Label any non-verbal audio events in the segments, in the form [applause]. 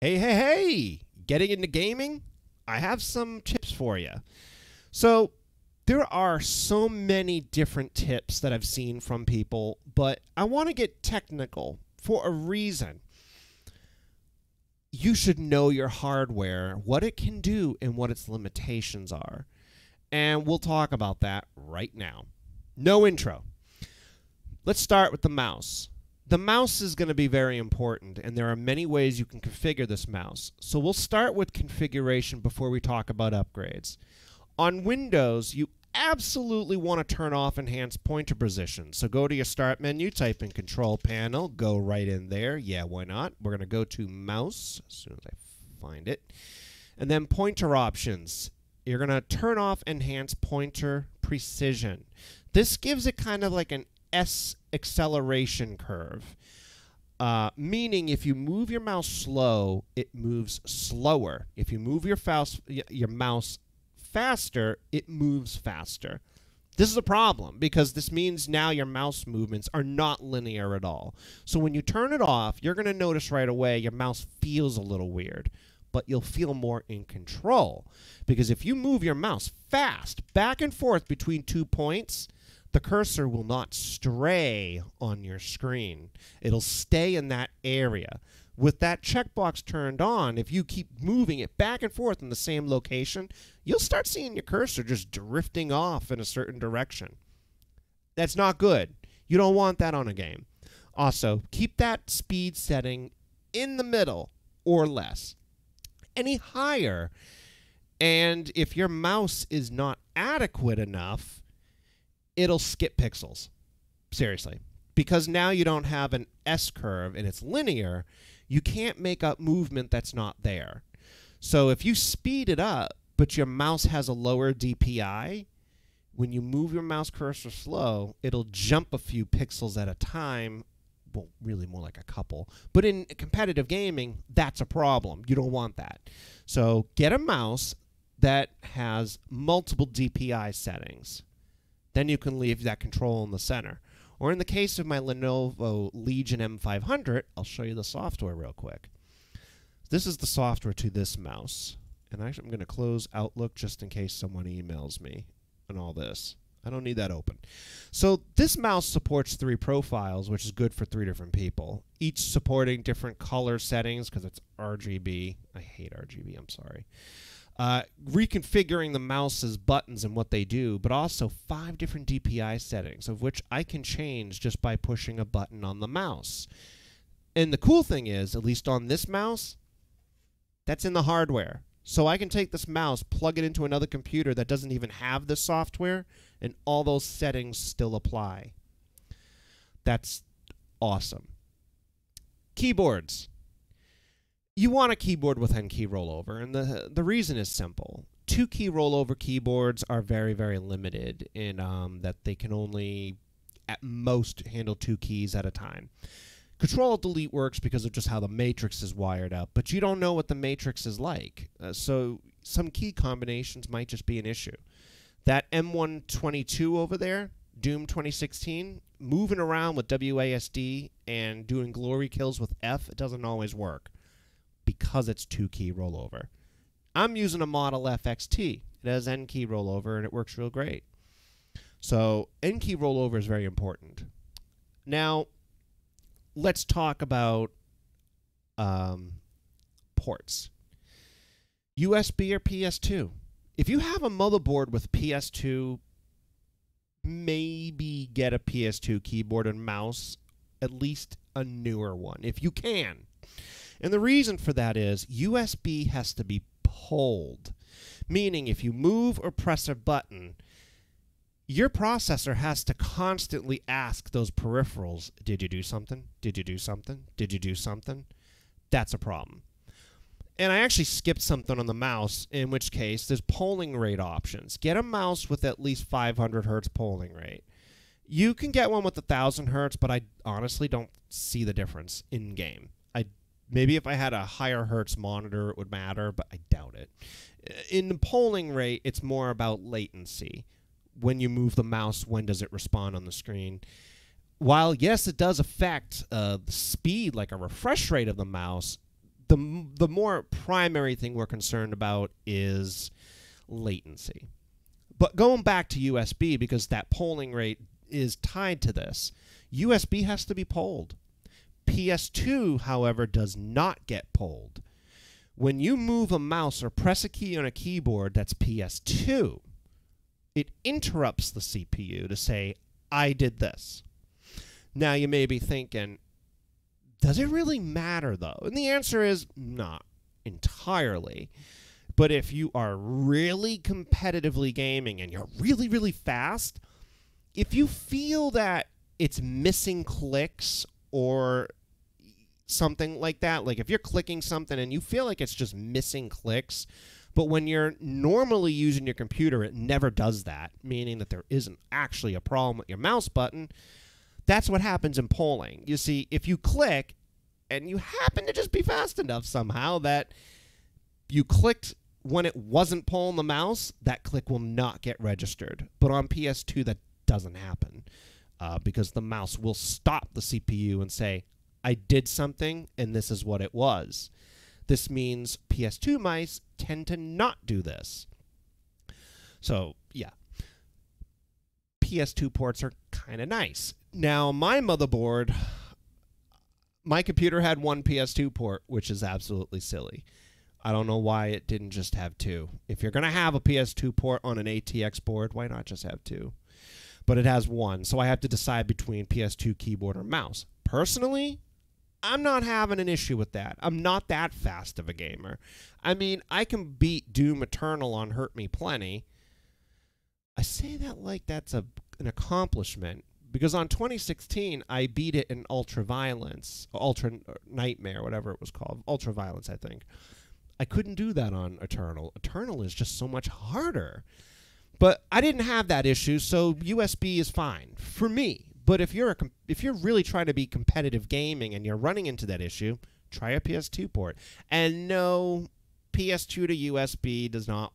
Hey, hey, hey! Getting into gaming? I have some tips for you. So, there are so many different tips that I've seen from people, but I want to get technical for a reason. You should know your hardware, what it can do, and what its limitations are. And we'll talk about that right now. No intro. Let's start with the mouse. The mouse is going to be very important, and there are many ways you can configure this mouse. So we'll start with configuration before we talk about upgrades. On Windows, you absolutely want to turn off enhanced pointer position. So go to your start menu, type in control panel, go right in there. Yeah, why not? We're going to go to mouse as soon as I find it. And then pointer options. You're going to turn off enhanced pointer precision. This gives it kind of like an S acceleration curve. Uh, meaning, if you move your mouse slow, it moves slower. If you move your, mouse, your mouse faster, it moves faster. This is a problem because this means now your mouse movements are not linear at all. So when you turn it off, you're going to notice right away your mouse feels a little weird, but you'll feel more in control. Because if you move your mouse fast back and forth between two points, the cursor will not stray on your screen. It'll stay in that area. With that checkbox turned on, if you keep moving it back and forth in the same location, you'll start seeing your cursor just drifting off in a certain direction. That's not good. You don't want that on a game. Also, keep that speed setting in the middle or less. Any higher, and if your mouse is not adequate enough, it'll skip pixels. Seriously. Because now you don't have an S curve and it's linear, you can't make up movement that's not there. So if you speed it up, but your mouse has a lower DPI, when you move your mouse cursor slow, it'll jump a few pixels at a time. Well, really more like a couple. But in competitive gaming, that's a problem. You don't want that. So get a mouse that has multiple DPI settings. Then you can leave that control in the center. Or in the case of my Lenovo Legion M500, I'll show you the software real quick. This is the software to this mouse. And actually, I'm going to close Outlook just in case someone emails me and all this. I don't need that open. So this mouse supports three profiles, which is good for three different people, each supporting different color settings because it's RGB. I hate RGB, I'm sorry uh, reconfiguring the mouse's buttons and what they do, but also five different DPI settings, of which I can change just by pushing a button on the mouse. And the cool thing is, at least on this mouse, that's in the hardware. So I can take this mouse, plug it into another computer that doesn't even have the software, and all those settings still apply. That's awesome. Keyboards you want a keyboard with N key rollover, and the the reason is simple. Two key rollover keyboards are very very limited in um, that they can only at most handle two keys at a time. Control Delete works because of just how the matrix is wired up, but you don't know what the matrix is like, uh, so some key combinations might just be an issue. That M122 over there, Doom 2016, moving around with WASD and doing glory kills with F, it doesn't always work because it's two key rollover. I'm using a Model FXT. It has N key rollover and it works real great. So N key rollover is very important. Now, let's talk about um, ports. USB or PS2. If you have a motherboard with PS2, maybe get a PS2 keyboard and mouse, at least a newer one, if you can. And the reason for that is USB has to be pulled, meaning if you move or press a button, your processor has to constantly ask those peripherals, did you do something? Did you do something? Did you do something? That's a problem. And I actually skipped something on the mouse, in which case there's polling rate options. Get a mouse with at least 500 hertz polling rate. You can get one with 1000 hertz, but I honestly don't see the difference in game. Maybe if I had a higher hertz monitor, it would matter, but I doubt it. In the polling rate, it's more about latency. When you move the mouse, when does it respond on the screen? While, yes, it does affect uh, the speed, like a refresh rate of the mouse, the the more primary thing we're concerned about is latency. But going back to USB because that polling rate is tied to this. USB has to be polled. PS2, however, does not get polled. When you move a mouse or press a key on a keyboard that's PS2, it interrupts the CPU to say, I did this. Now you may be thinking, does it really matter though? And the answer is not entirely. But if you are really competitively gaming and you're really, really fast, if you feel that it's missing clicks or something like that, like if you're clicking something and you feel like it's just missing clicks, but when you're normally using your computer, it never does that, meaning that there isn't actually a problem with your mouse button. That's what happens in polling. You see, if you click and you happen to just be fast enough somehow that you clicked when it wasn't pulling the mouse, that click will not get registered. But on PS2, that doesn't happen uh, because the mouse will stop the CPU and say, I did something and this is what it was. This means PS2 mice tend to not do this. So, yeah. PS2 ports are kind of nice. Now, my motherboard, my computer had one PS2 port, which is absolutely silly. I don't know why it didn't just have two. If you're going to have a PS2 port on an ATX board, why not just have two? But it has one, so I have to decide between PS2 keyboard or mouse. Personally, I'm not having an issue with that. I'm not that fast of a gamer. I mean, I can beat Doom Eternal on Hurt Me Plenty. I say that like that's a an accomplishment because on 2016 I beat it in Ultra Violence, Ultra Nightmare, whatever it was called, Ultra Violence, I think. I couldn't do that on Eternal. Eternal is just so much harder. But I didn't have that issue, so USB is fine for me. But if you're a if you're really trying to be competitive gaming and you're running into that issue, try a PS2 port. And no, PS2 to USB does not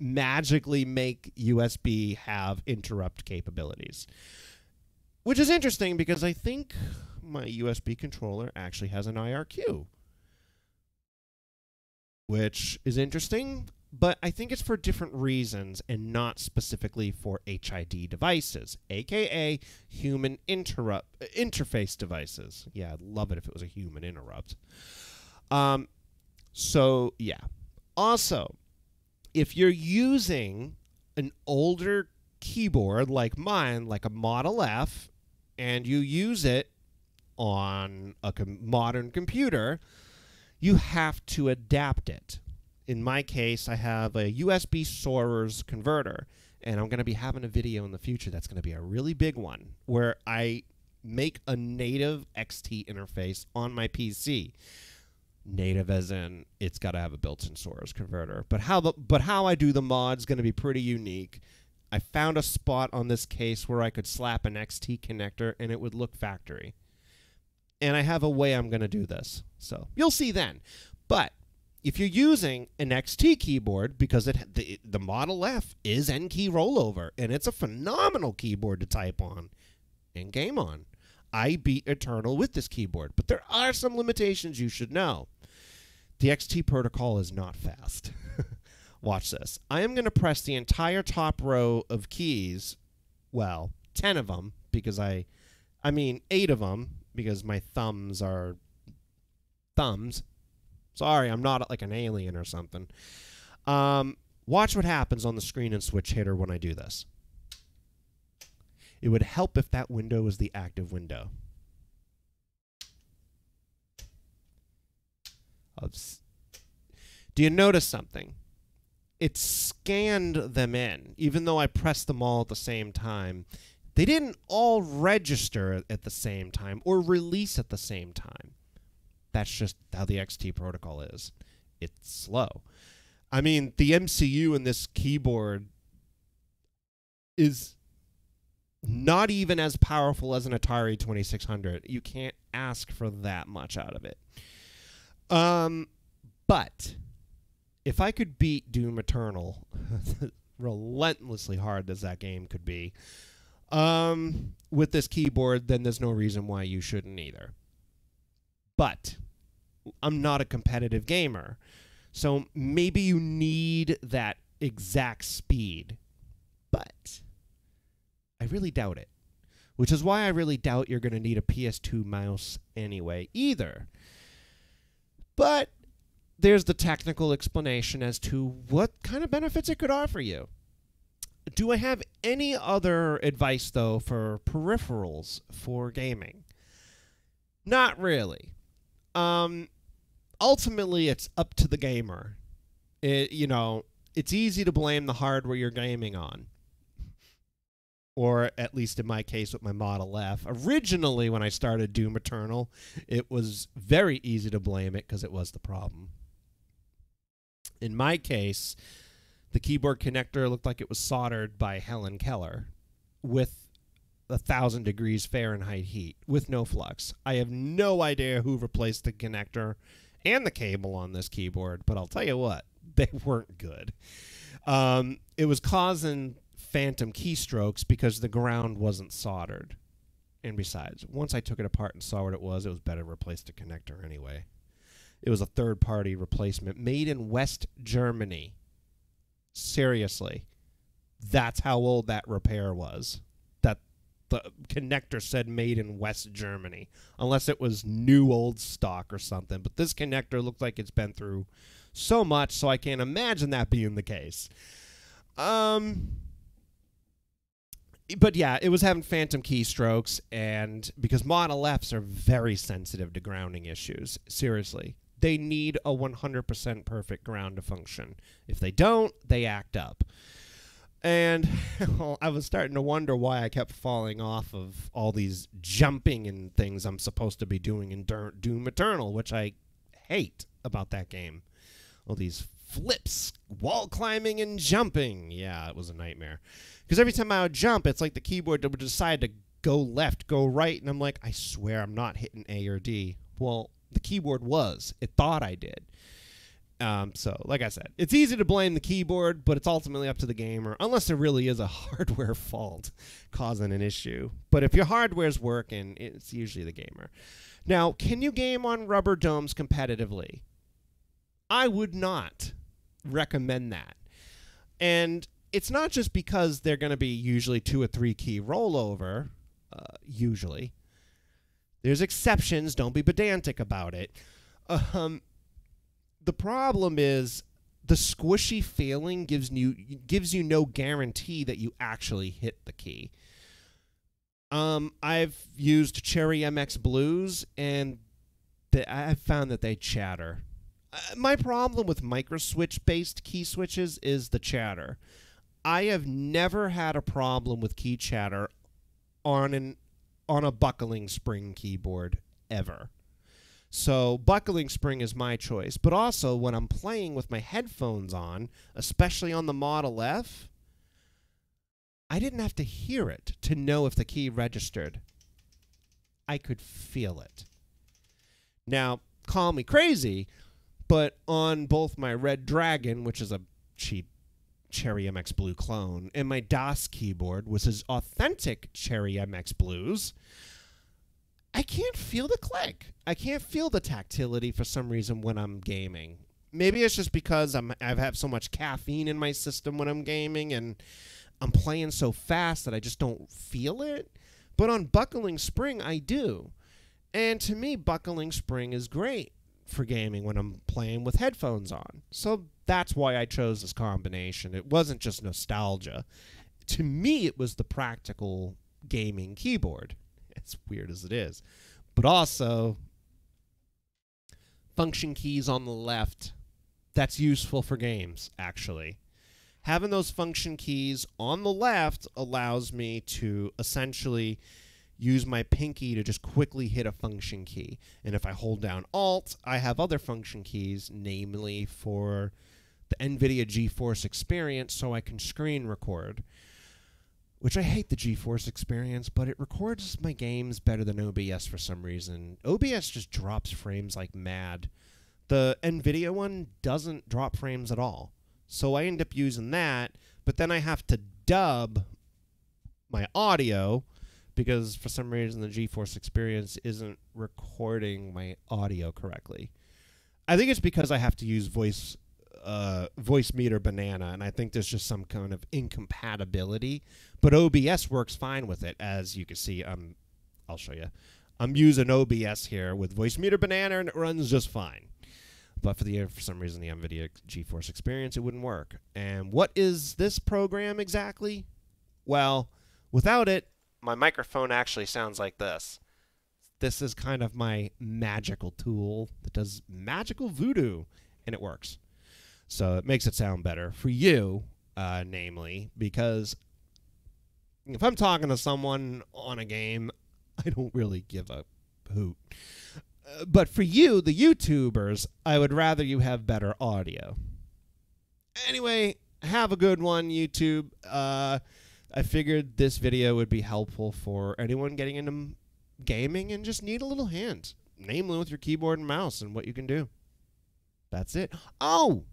magically make USB have interrupt capabilities. Which is interesting because I think my USB controller actually has an IRQ. Which is interesting but I think it's for different reasons and not specifically for HID devices, aka human interrupt interface devices. Yeah, I'd love it if it was a human interrupt. Um, so yeah. Also, if you're using an older keyboard like mine, like a Model F, and you use it on a com- modern computer, you have to adapt it in my case, I have a USB Soarers converter, and I'm going to be having a video in the future that's going to be a really big one where I make a native XT interface on my PC. Native as in it's got to have a built-in Soarers converter. But how the but how I do the mod is going to be pretty unique. I found a spot on this case where I could slap an XT connector and it would look factory. And I have a way I'm going to do this. So, you'll see then. But if you're using an XT keyboard, because it the, the Model F is N key rollover, and it's a phenomenal keyboard to type on and game on. I beat Eternal with this keyboard, but there are some limitations you should know. The XT protocol is not fast. [laughs] Watch this. I am going to press the entire top row of keys, well, 10 of them, because I, I mean, 8 of them, because my thumbs are thumbs, Sorry, I'm not like an alien or something. Um, watch what happens on the screen and switch hitter when I do this. It would help if that window was the active window. Do you notice something? It scanned them in, even though I pressed them all at the same time. They didn't all register at the same time or release at the same time. That's just how the XT protocol is. It's slow. I mean, the MCU in this keyboard is not even as powerful as an Atari 2600. You can't ask for that much out of it. Um, but if I could beat Doom Eternal, [laughs] relentlessly hard as that game could be, um, with this keyboard, then there's no reason why you shouldn't either. But I'm not a competitive gamer. So maybe you need that exact speed. But I really doubt it. Which is why I really doubt you're going to need a PS2 mouse anyway, either. But there's the technical explanation as to what kind of benefits it could offer you. Do I have any other advice, though, for peripherals for gaming? Not really. Um, ultimately, it's up to the gamer. It, you know, it's easy to blame the hardware you're gaming on. Or at least in my case with my Model F. Originally, when I started Doom Eternal, it was very easy to blame it because it was the problem. In my case, the keyboard connector looked like it was soldered by Helen Keller with a thousand degrees Fahrenheit heat with no flux. I have no idea who replaced the connector and the cable on this keyboard, but I'll tell you what, [laughs] they weren't good. Um, it was causing phantom keystrokes because the ground wasn't soldered. And besides, once I took it apart and saw what it was, it was better to replace the connector anyway. It was a third party replacement made in West Germany. Seriously. That's how old that repair was. The connector said made in West Germany. Unless it was new old stock or something. But this connector looked like it's been through so much, so I can't imagine that being the case. Um but yeah, it was having phantom keystrokes, and because Model Fs are very sensitive to grounding issues. Seriously, they need a 100% perfect ground to function. If they don't, they act up. And [laughs] well, I was starting to wonder why I kept falling off of all these jumping and things I'm supposed to be doing in Doom Eternal, which I hate about that game. All these flips, wall climbing, and jumping. Yeah, it was a nightmare. Because every time I would jump, it's like the keyboard would decide to go left, go right, and I'm like, I swear I'm not hitting A or D. Well, the keyboard was. It thought I did. Um, so, like I said, it's easy to blame the keyboard, but it's ultimately up to the gamer, unless there really is a [laughs] hardware fault causing an issue. But if your hardware's working, it's usually the gamer. Now, can you game on rubber domes competitively? I would not recommend that. And it's not just because they're going to be usually two or three key rollover, uh, usually. There's exceptions. Don't be pedantic about it. Um, the problem is the squishy feeling gives you gives you no guarantee that you actually hit the key. Um, I've used Cherry MX Blues, and I've found that they chatter. Uh, my problem with micro switch based key switches is the chatter. I have never had a problem with key chatter on an on a buckling spring keyboard ever. So buckling spring is my choice, but also when I'm playing with my headphones on, especially on the Model F, I didn't have to hear it to know if the key registered. I could feel it. Now, call me crazy, but on both my Redragon, which is a cheap Cherry MX Blue clone, and my Das keyboard, which is authentic Cherry MX Blues, I can't feel the click. I can't feel the tactility for some reason when I'm gaming. Maybe it's just because I'm I have so much caffeine in my system when I'm gaming and I'm playing so fast that I just don't feel it. But on buckling spring I do. And to me buckling spring is great for gaming when I'm playing with headphones on. So that's why I chose this combination. It wasn't just nostalgia. To me, it was the practical gaming keyboard, as weird as it is. But also, function keys on the left, that's useful for games, actually. Having those function keys on the left allows me to essentially use my pinky to just quickly hit a function key. And if I hold down Alt, I have other function keys, namely for the NVIDIA GeForce Experience, so I can screen record. Which I hate the GeForce Experience, but it records my games better than OBS for some reason. OBS just drops frames like mad. The NVIDIA one doesn't drop frames at all. So I end up using that, but then I have to dub my audio because for some reason the GeForce Experience isn't recording my audio correctly. I think it's because I have to use voice uh, Voicemeeter banana and I think there's just some kind of incompatibility. But OBS works fine with it, as you can see. Um, I'll show you. I'm using OBS here with Voicemeeter banana and it runs just fine. But for the for some reason the NVIDIA GeForce Experience it wouldn't work. And what is this program exactly? Well, without it, my microphone actually sounds like this. This is kind of my magical tool that does magical voodoo, and it works. So it makes it sound better for you, uh, namely, because if I'm talking to someone on a game, I don't really give a hoot. Uh, but for you, the YouTubers, I would rather you have better audio. Anyway, have a good one, YouTube. Uh, I figured this video would be helpful for anyone getting into gaming and just need a little hand, namely with your keyboard and mouse and what you can do. That's it. Oh!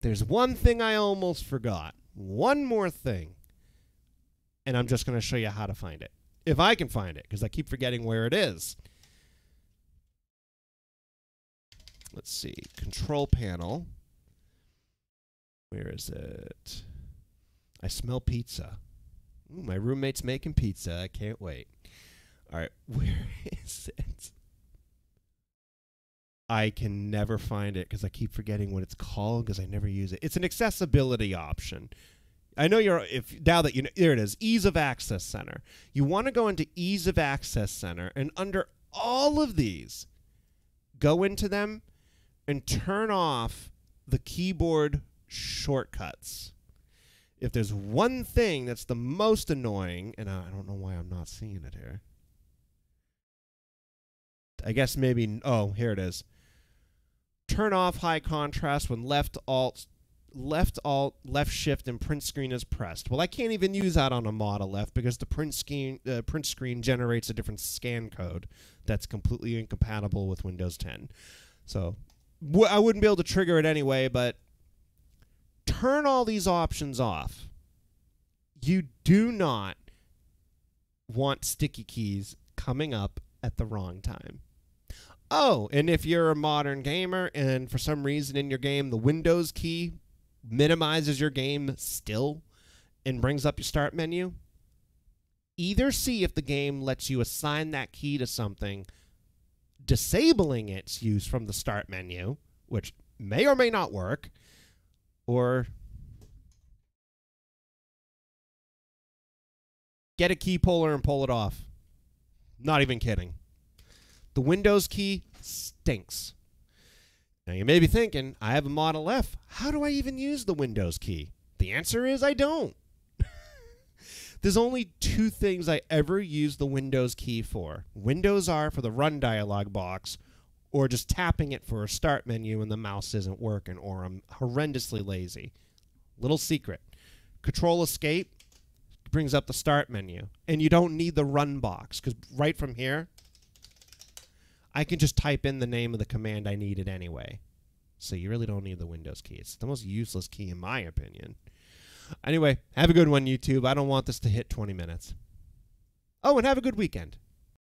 There's one thing I almost forgot. One more thing. And I'm just going to show you how to find it. If I can find it, because I keep forgetting where it is. Let's see. Control panel. Where is it? I smell pizza. Ooh, my roommate's making pizza. I can't wait. All right, [laughs] where is it? I can never find it because I keep forgetting what it's called because I never use it. It's an accessibility option. I know you're if now that you know there it is, ease of access center. You want to go into ease of access center and under all of these, go into them and turn off the keyboard shortcuts if there's one thing that's the most annoying, and I don't know why I'm not seeing it here. I guess maybe, oh, here it is. Turn off high contrast when left alt, left alt, left shift, and print screen is pressed. Well, I can't even use that on a Monolith because the print screen, uh, print screen generates a different scan code that's completely incompatible with Windows 10. So I wouldn't be able to trigger it anyway, but turn all these options off. You do not want sticky keys coming up at the wrong time. Oh, and if you're a modern gamer and for some reason in your game the Windows key minimizes your game still and brings up your start menu, either see if the game lets you assign that key to something, disabling its use from the start menu, which may or may not work, or get a key puller and pull it off. Not even kidding. The Windows key stinks. Now you may be thinking, I have a Model F. How do I even use the Windows key? The answer is I don't. [laughs] There's only two things I ever use the Windows key for. Windows R for the run dialog box, or just tapping it for a start menu when the mouse isn't working or I'm horrendously lazy. Little secret. Control escape brings up the start menu and you don't need the run box cuz right from here I can just type in the name of the command I needed anyway. So you really don't need the Windows key. It's the most useless key in my opinion. Anyway, have a good one YouTube. I don't want this to hit 20 minutes. Oh, and have a good weekend.